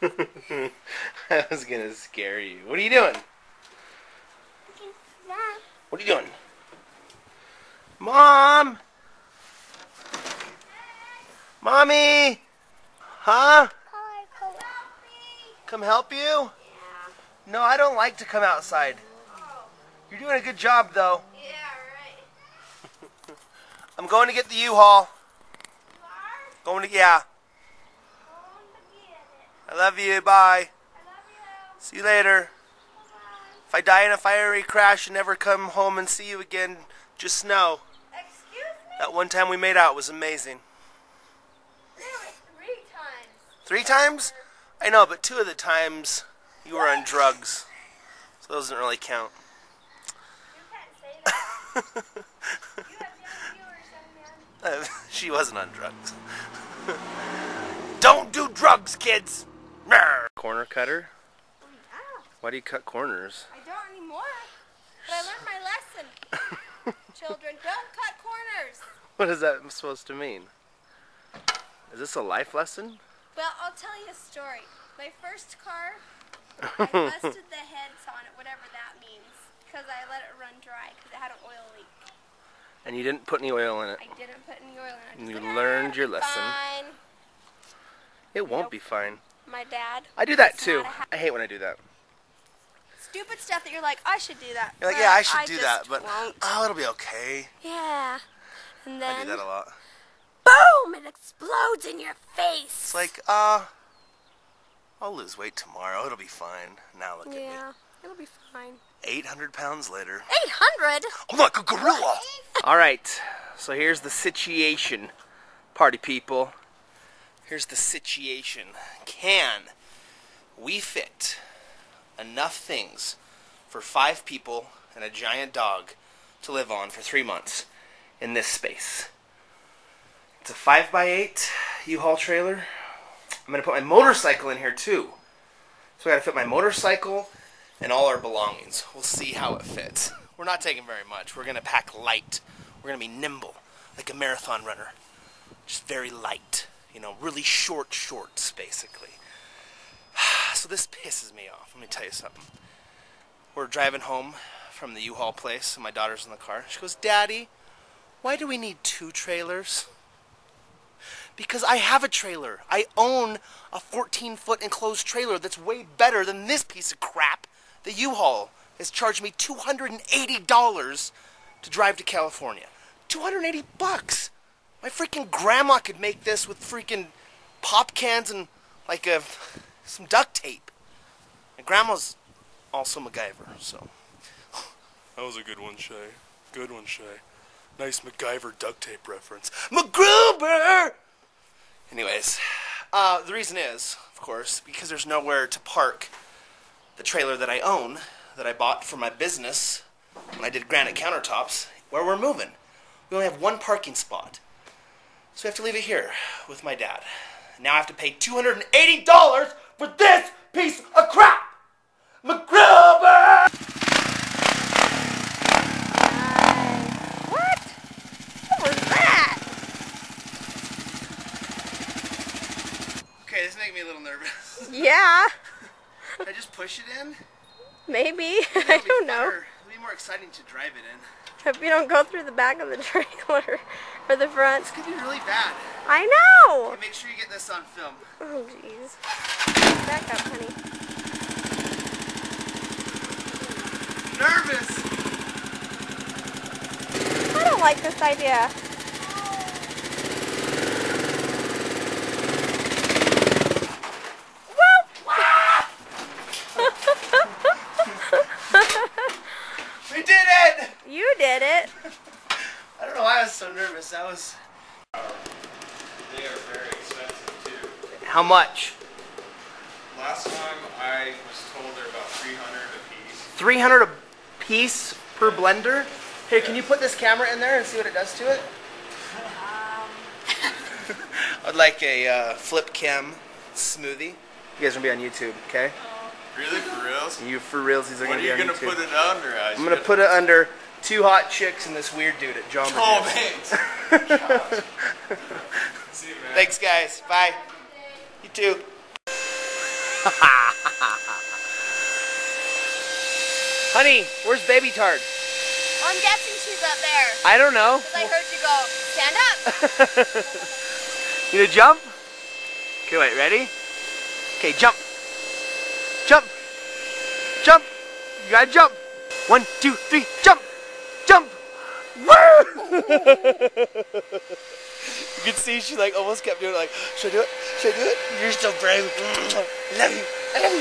I was gonna scare you. What are you doing? What are you doing? Mom! Mommy! Huh? Come help you? No, I don't like to come outside. You're doing a good job, though. Yeah, right. I'm going to get the U-Haul. Going to, yeah. Going to get it. I love you. Bye. I love you. See you later. Bye. If I die in a fiery crash and never come home and see you again, just know Excuse me? that one time we made out was amazing. Really? Three times. Three times? I know, but two of the times you were on drugs. So those doesn't really count. You can't say that. you have young viewers, young man. she wasn't on drugs. Don't do drugs, kids! Corner cutter? Ow. Why do you cut corners? I don't anymore. But I learned my lesson. Children, don't cut corners. What is that supposed to mean? Is this a life lesson? Well, I'll tell you a story. My first car, I busted the heads on it, whatever that means, because I let it run dry because it had an oil leak. And you didn't put any oil in it. I didn't put any oil in it. You went, learned "Ah, your lesson." Fine. It won't Nope. be fine. My dad. I do that too. not a ha- I hate when I do that. Stupid stuff that you're like, I should do that. You're like, yeah, I should do that, but won't. oh, it'll be okay. Yeah. And then I do that a lot. boom! It explodes in your face. It's like, uh, I'll lose weight tomorrow. It'll be fine. Now look at me. yeah, it'll be fine. 800 pounds later. 800. I'm like a gorilla. All right, so here's the situation, party people. Here's the situation. Can we fit enough things for five people and a giant dog to live on for three months in this space? It's a five by eight U-Haul trailer. I'm gonna put my motorcycle in here too. So I gotta fit my motorcycle and all our belongings. We'll see how it fits. We're not taking very much. We're gonna pack light. We're gonna be nimble, like a marathon runner. Just very light. You know, really short shorts, basically. So this pisses me off. Let me tell you something. We're driving home from the U-Haul place, and my daughter's in the car. She goes, Daddy, why do we need two trailers? Because I have a trailer. I own a 14 foot enclosed trailer that's way better than this piece of crap. The U-Haul has charged me $280 to drive to California. 280 bucks. My freaking grandma could make this with freaking pop cans and like a some duct tape. And grandma's also MacGyver, so that was a good one, Shay. Good one, Shay. Nice MacGyver duct tape reference. MacGruber! Anyways, uh, the reason is, of course, because there's nowhere to park the trailer that I own, that I bought for my business when I did granite countertops, where we're moving. We only have one parking spot. So we have to leave it here with my dad. Now I have to pay $280 for this piece of crap! MacGruber! What? What was that? Okay, this is making me a little nervous. Yeah, Can I just push it in? maybe. It'll I don't know. It'll be more exciting to drive it in. Hope you don't go through the back of the trailer or the front. This could be really bad. I know. Okay, make sure you get this on film. Oh, jeez. Back up, honey. Nervous! I don't like this idea. We did it! You did it. I don't know why I was so nervous. I was. They are very expensive too. How much? Last time I was told they're about 300 a piece. 300 a piece per blender? Here, can you put this camera in there and see what it does to it? Um. I'd like a uh, flip cam smoothie. You guys are gonna be on YouTube, okay? Really, for reals? You for reals, these are What gonna are be you on gonna put it under? I'm gonna put it under two hot chicks and this weird dude at John Oh man. See you, man. Thanks, guys. Bye. You too. Honey, where's Baby Tard? I'm guessing she's up there. I don't know. Because I heard you go, stand up. You gonna jump? Okay, wait, ready? Okay, jump. Jump. Jump. You gotta jump. One, two, three, jump. Jump. You can see she like almost kept doing it like, should I do it? Should I do it? You're so brave. Love you. I love you.